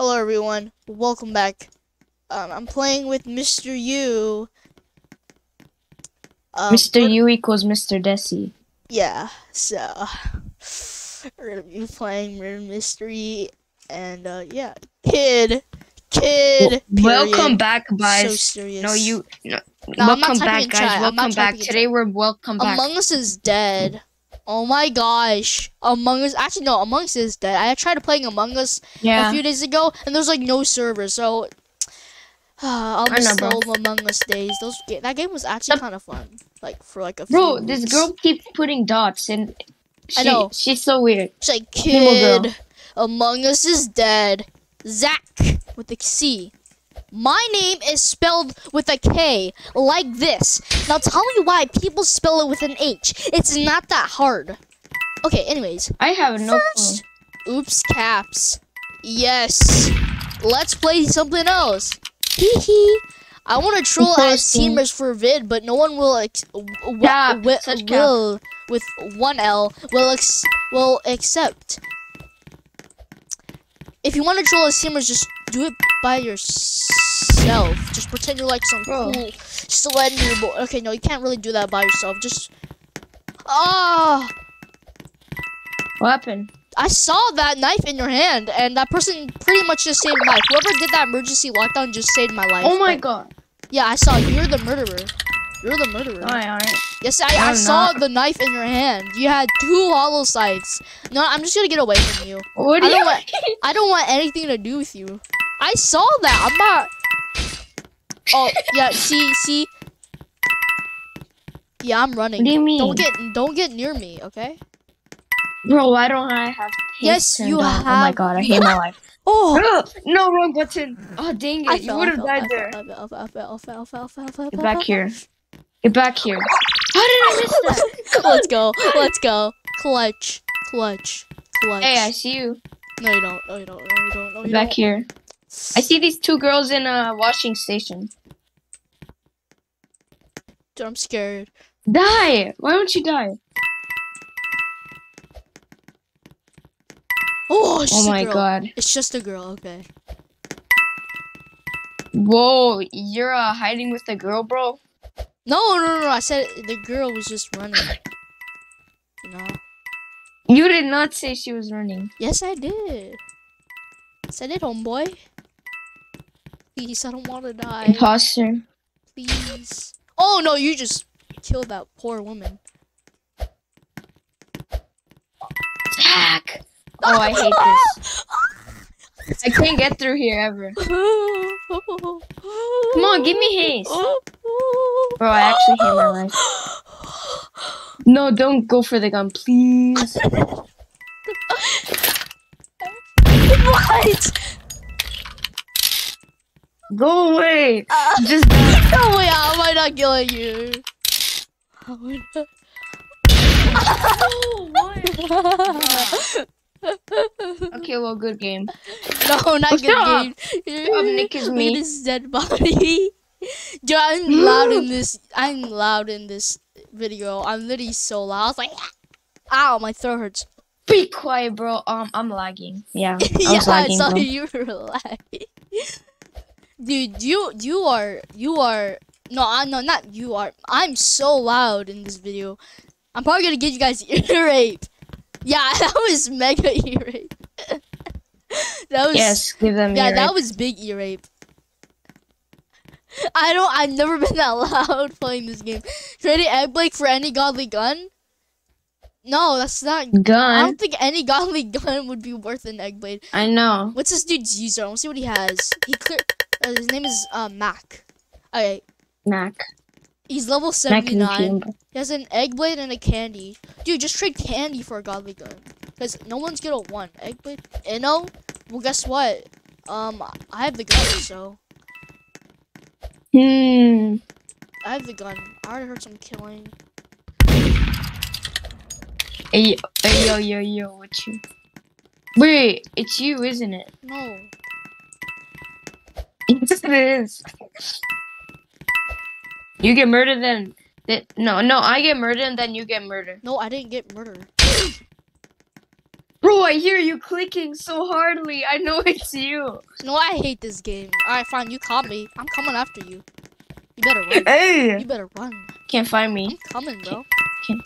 Hello everyone, welcome back. Um, I'm playing with Mr. You. Um, Mr. You equals Mr. Desi. Yeah, so we're gonna be playing Murder Mystery, and uh, yeah, kid, kid. Welcome back, So guys. serious. no, you. No, I'm welcome back, guys. Welcome back. Today we're welcome back. Among Us is dead. Oh my gosh, Among Us. Actually, no, Among Us is dead. I tried playing Among Us a few days ago, and there's like no server, so I'll I miss know, the old Among Us days. Those that game was actually kind of fun, like for like a few Bro, this girl keeps putting dots and she, I know. she's so weird. It's like kid, Among Us is dead. Zach with a C. My name is spelled with a K, like this. Now tell me why people spell it with an H. It's not that hard. Okay, anyways. I have no First, oops caps. Yes. Let's play something else. Hee hee. I want to troll as teamers for vid, but no one will ex- Cap, such cap. with one L will ex- will accept. If you want to troll as teamers, just do it by yourself. Just pretend you're like some Bro. cool slender boy. Okay, no, you can't really do that by yourself. Just ah. What happened? I saw that knife in your hand, and that person pretty much just saved my life. Whoever did that emergency lockdown just saved my life. Oh my But- god. Yeah, I saw you. You're the murderer. You're the murderer. Alright, alright. Yes, I, I I'm saw the knife in your hand. You had two hollow sights. No, I'm just gonna get away from you. What I do don't you want. I don't want anything to do with you. I saw that. I'm not. Oh yeah. See, see. Yeah, I'm running. What do you mean? Don't get, don't get near me, okay? Bro, why don't I have Yes, you on? Oh my god, I hate my life. Oh. no, wrong button. Oh dang I it, you fell, would have died there. I I I I I I Get back here. Get back here. How did I miss that? Let's go. Let's go. Clutch. Clutch. Clutch. Hey, I see you. No, you don't. No, you don't. No, you don't. No, you Get back don't. here. I see these two girls in a washing station. Dude, I'm scared. Die! Why don't you die? Oh, it's Oh just a my girl. god. It's just a girl. Okay. Whoa, you're uh, hiding with the girl, bro? No, no, no, no. I said the girl was just running. no. You did not say she was running. Yes, I did. Yes, I did, homeboy. Please, I don't want to die. Imposter. Please. Oh no, you just killed that poor woman. Zach! Oh, I hate this. I can't get through here ever. Come Come on, give me haste. Bro, I actually hate my life. No, don't go for the gun, please. what? Go away. Uh, Just die. no way, how am I not killing you? How am I not- Okay, well, good game. no, not good Stop. game. Um, Nick is me. his dead body. Dude, I'm loud in this. I'm loud in this video. I'm literally so loud. I was like, ow, my throat hurts. Be quiet, bro. Um, I'm lagging. Yeah, I yeah, was I lagging, saw bro. you were lagging. Dude, you you are you are no, I no not you are. I'm so loud in this video. I'm probably gonna give you guys ear rape. Yeah, that was mega ear rape. that was Yes, give them yeah, that was big ear rape. I don't. I've never been that loud playing this game. Trading egg blade for any godly gun? No, that's not. Gun. I don't think any godly gun would be worth an egg blade. I know. What's this dude's user? I want to see what he has. He clear. Is uh, Mac. Okay, Mac. he's level Mac seventy and nine. Jim. He has an egg blade and a candy. Dude, just trade candy for a godly gun. Cause no one's gonna want egg blade. Inno? Well, guess what? Um, I have the gun, so Hmm. I have the gun. I already heard some killing. Hey, hey, yo, yo, yo, what you? Wait, it's you, isn't it? No. Yes, it is. You get murdered, then. no, no, I get murdered, and then you get murdered. No, I didn't get murdered. Bro, I hear you clicking so hardly. I know it's you. No, I hate this game. Alright, fine, you caught me. I'm coming after you. You better run. Hey! You better run. Can't find me. I'm coming, bro. Can't.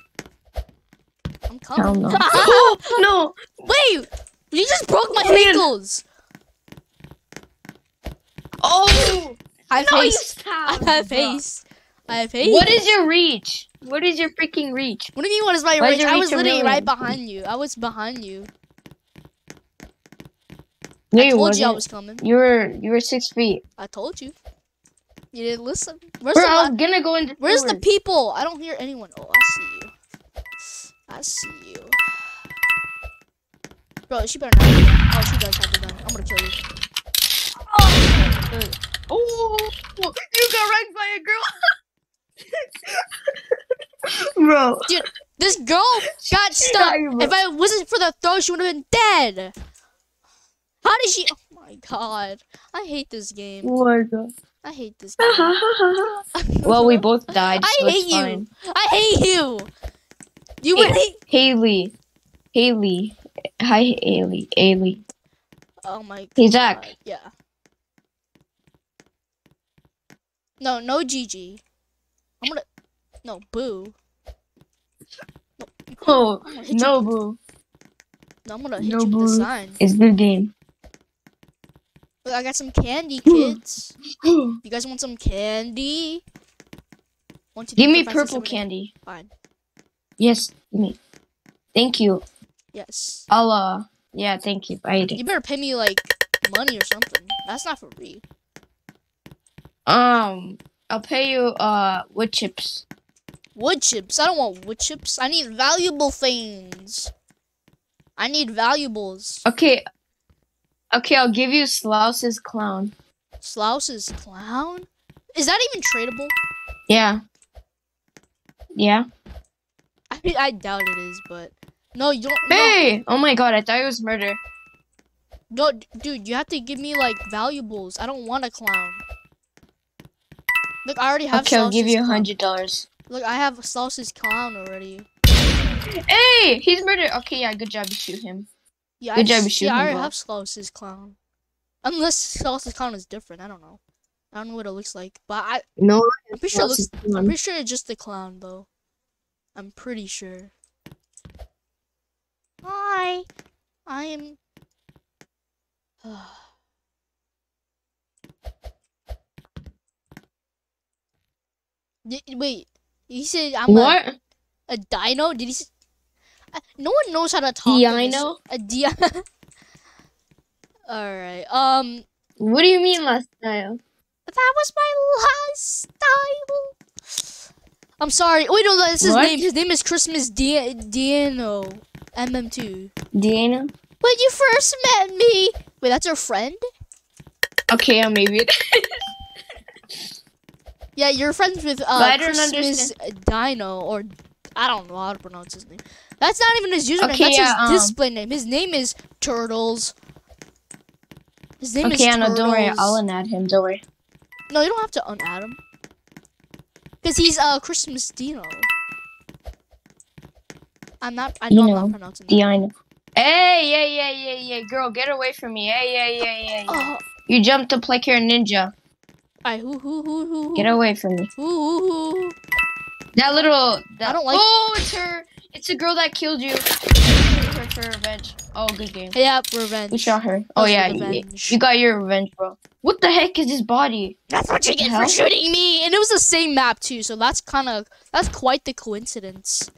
I'm Hell coming. no. oh, no! Wait! You just broke my ankles! Oh! I have No, haste. I stopped. have haste. I have haste. What is your reach? What is your freaking reach? What do you mean? What is my Why range? did I was reach literally right behind you. I was behind you. No, I you told you I wasn't. coming. You were you were six feet. I told you. You didn't listen. Where's Bro, the I was gonna go into. Where's the people? I don't hear anyone. Oh, I see you. I see you. Bro, she better not. have a gun. Oh, she does have a gun. I'm gonna kill you. Oh, oh, you got wrecked by a girl. Bro, dude, This girl got She stuck. got. If I wasn't for the throw, she would have been dead. How did she? Oh my god! I hate this game. oh my god. I hate this game. well, we both died. I so it's hate you. fine. I hate you. You Hey. really? Haley, Haley, hi Haley, Haley. Oh my god. Hey Zach. Yeah. No, no GG. I'm gonna. No, boo. No, Oh no, you. boo. No, I'm gonna hit no, you with the sign. It's good game. Look, I got some candy, kids. you guys want some candy? One, two, Give me four, five, six, purple eight. candy. Fine. Yes, give me. Thank you. Yes. I'll uh. Yeah, thank you. I ate it. You better pay me like money or something. That's not for free. Um, I'll pay you uh wood chips. Wood chips. I don't want wood chips. I need valuable things. I need valuables. Okay. Okay, I'll give you Slouse's clown. Slouse's clown? Is that even tradable? Yeah. Yeah. I mean, I doubt it is, but no, you don't. No, Hey! Oh my god, I thought it was murder. no, dude, you have to give me like valuables. I don't want a clown. Look, I already have. Okay, I'll give you a clown. hundred dollars. Look, I have Slouse's clown already. Hey! He's murdered. Okay, yeah, good job. You shoot him. Yeah, Good I, job, s- you shoot yeah, I him, already bro. have Slouse's clown. Unless Slouse's clown is different, I don't know. I don't know what it looks like, but I, No, I'm pretty sure it looks. Slouse's I'm pretty sure it's just the clown, though. I'm pretty sure. Hi, I am. Did, wait, he said I'm a, What? a dino. Did he? Say, uh, no one knows how to talk. Dino? A di. All right. Um, What do you mean last style? that was my last style. I'm sorry. Wait, no, that's his What? name. His name is Christmas Di- Dino. MM2. Dino. When you first met me. Wait, that's your friend? Okay, yeah, maybe. Yeah, you're friends with uh, But I don't Christmas Dino, or I don't know how to pronounce his name. That's not even his username. Okay, that's yeah, his um, display name. His name is Turtles. His name okay, is yeah, no, don't worry. I'll unadd him. Don't worry. No, you don't have to unadd him. Because he's uh, Christmas Dino. I'm not. I don't know I'm Dino. not pronouncing. Diana. Hey, yeah, yeah, yeah, yeah, girl, get away from me. Hey, yeah, yeah, yeah, yeah. Oh, You jumped up like you're a ninja. I who who who who Get away from me. who who who. That little. That, I don't like- Oh, it's her. It's the girl that killed you. Her for revenge. Oh, good game. Yeah, revenge. We shot her. Oh yeah, you, you got your revenge, bro. What the heck is his body? That's what you get for shooting me. And it was the same map too, so that's kind of that's quite the coincidence.